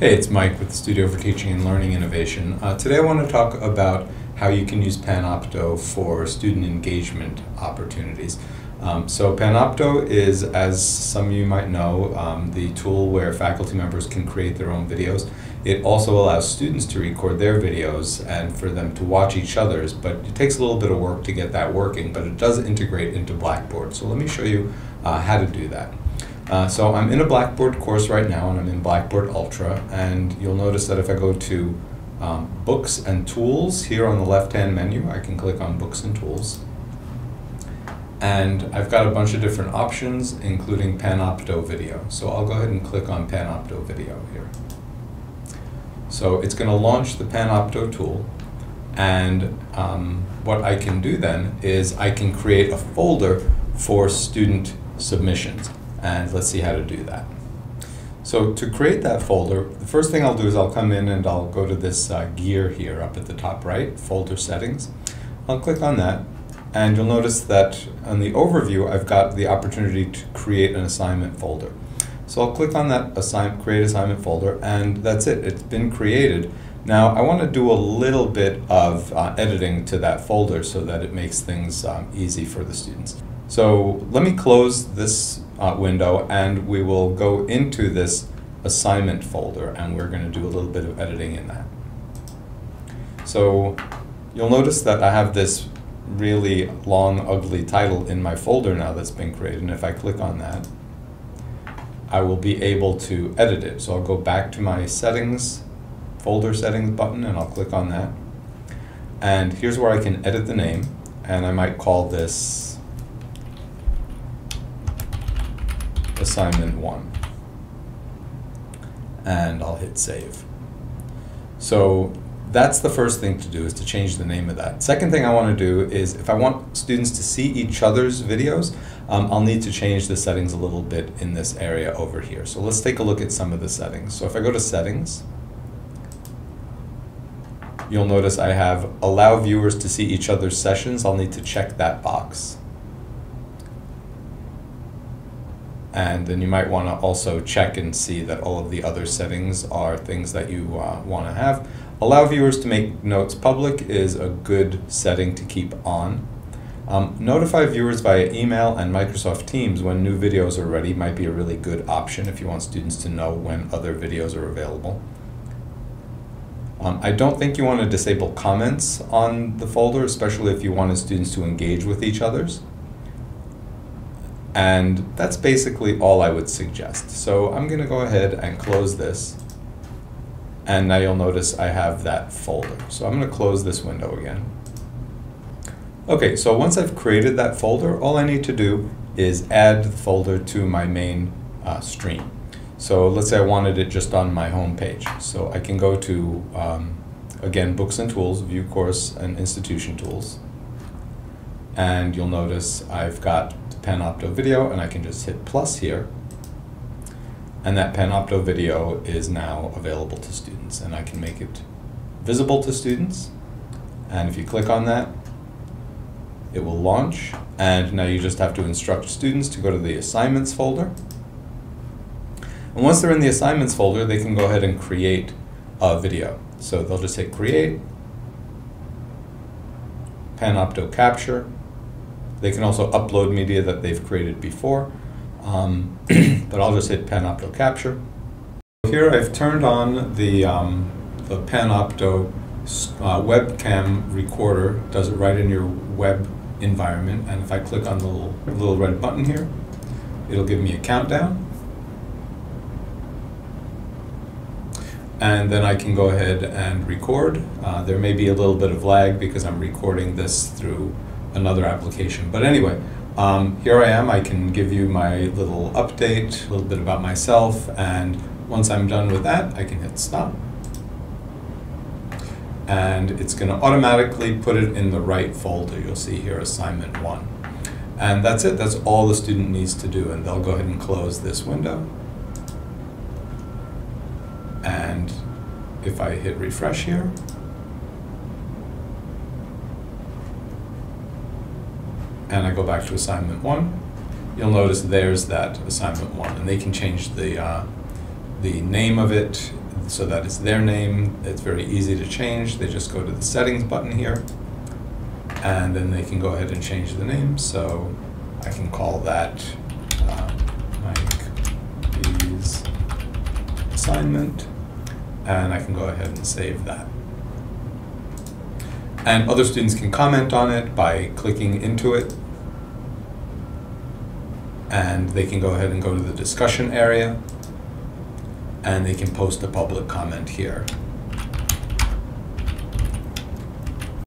Hey, it's Mike with the Studio for Teaching and Learning Innovation. Uh, today I want to talk about how you can use Panopto for student engagement opportunities. Um, so Panopto is, as some of you might know, um, the tool where faculty members can create their own videos. It also allows students to record their videos and for them to watch each other's, but it takes a little bit of work to get that working, but it does integrate into Blackboard. So let me show you uh, how to do that. Uh, so I'm in a Blackboard course right now, and I'm in Blackboard Ultra, and you'll notice that if I go to um, Books and Tools here on the left-hand menu, I can click on Books and Tools. And I've got a bunch of different options, including Panopto Video. So I'll go ahead and click on Panopto Video here. So it's going to launch the Panopto tool, and um, what I can do then is I can create a folder for student submissions. And let's see how to do that. So to create that folder, the first thing I'll do is I'll come in and I'll go to this uh, gear here up at the top right, folder settings. I'll click on that and you'll notice that on the overview I've got the opportunity to create an assignment folder. So I'll click on that assign, create assignment folder and that's it, it's been created. Now I want to do a little bit of uh, editing to that folder so that it makes things um, easy for the students. So let me close this uh, window and we will go into this assignment folder and we're going to do a little bit of editing in that. So you'll notice that I have this really long ugly title in my folder now that's been created and if I click on that I will be able to edit it. So I'll go back to my settings, folder settings button and I'll click on that. And here's where I can edit the name and I might call this assignment one. And I'll hit save. So that's the first thing to do is to change the name of that. Second thing I want to do is if I want students to see each other's videos, um, I'll need to change the settings a little bit in this area over here. So let's take a look at some of the settings. So if I go to settings, you'll notice I have allow viewers to see each other's sessions. I'll need to check that box. And then you might want to also check and see that all of the other settings are things that you uh, want to have. Allow viewers to make notes public is a good setting to keep on. Um, notify viewers via email and Microsoft Teams when new videos are ready might be a really good option if you want students to know when other videos are available. Um, I don't think you want to disable comments on the folder, especially if you wanted students to engage with each others. And that's basically all I would suggest. So I'm going to go ahead and close this. And now you'll notice I have that folder. So I'm going to close this window again. Okay, so once I've created that folder, all I need to do is add the folder to my main uh, stream. So let's say I wanted it just on my home page. So I can go to, um, again, Books and Tools, View Course and Institution Tools. And you'll notice I've got Panopto video and I can just hit plus here. And that Panopto video is now available to students and I can make it visible to students. And if you click on that it will launch. And now you just have to instruct students to go to the assignments folder. And once they're in the assignments folder they can go ahead and create a video. So they'll just hit create Panopto capture they can also upload media that they've created before, um, but I'll just hit Panopto Capture. Here I've turned on the, um, the Panopto uh, webcam recorder, does it right in your web environment, and if I click on the little, little red button here, it'll give me a countdown. and then I can go ahead and record. Uh, there may be a little bit of lag because I'm recording this through another application. But anyway, um, here I am. I can give you my little update, a little bit about myself, and once I'm done with that, I can hit stop. And it's going to automatically put it in the right folder. You'll see here assignment one. And that's it. That's all the student needs to do. And they'll go ahead and close this window. And if I hit refresh here, and I go back to assignment one, you'll notice there's that assignment one, and they can change the uh, the name of it, so that it's their name. It's very easy to change. They just go to the settings button here, and then they can go ahead and change the name. So I can call that uh, Mike B's assignment, and I can go ahead and save that. And other students can comment on it by clicking into it. And they can go ahead and go to the discussion area. And they can post a public comment here.